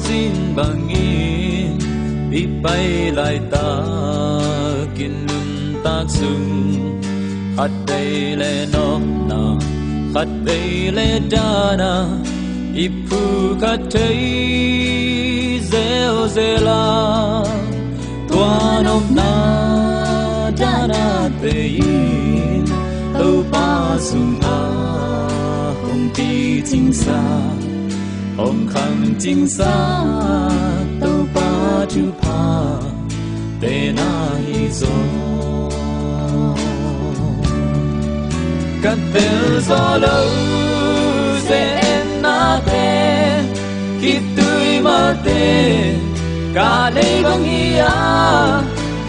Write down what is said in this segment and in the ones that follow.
sin bangin ipay lai ta kin lum ta sung khat đây le no na khat đây le da na ipu khat thấy zeo zela tua nôm na da na te yin tâu pa sung na hong ti chính sa hồng khang chính pa na hi zo gió lâu sẽ em na te khi tôi mà te cả đây bằng ia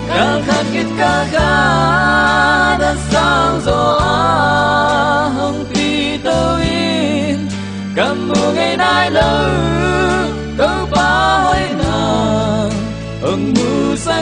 cả khát kết cả khát, đã sang rồi.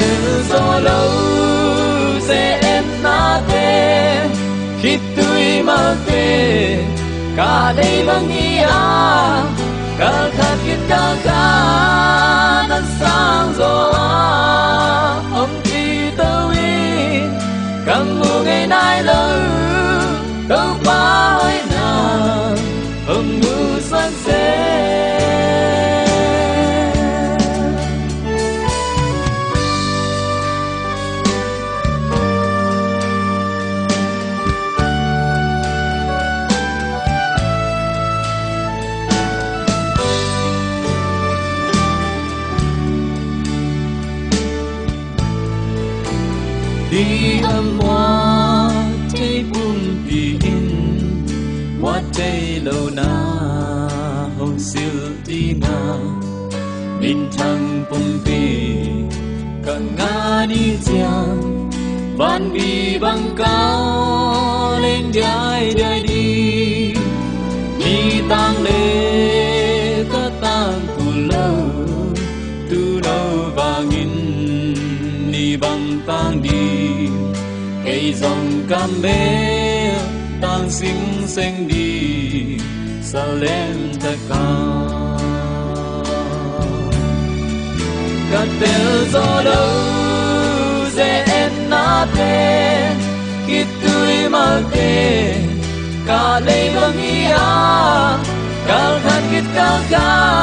gặp gió lâu sẽ em na tê khi tôi mơ tê cả đây bằng nghĩa cả khát kiệt cả cả nan sang gió ông đi tôi cầm mù ngày nay lâu đâu qua đi âm hoa thế bùn bì in. Hoa thế lâu na, hồng siêu đi na min thăng bông bì cả ngã đi giang văn bì băng cao, lên đai đai đi. Cây dòng cam bê tan sinh xanh đi xa lên ta cao. Cắt tel gió đâu dễ em na tê khi tươi mà tê cả lấy bằng ia cả khát kết cả cao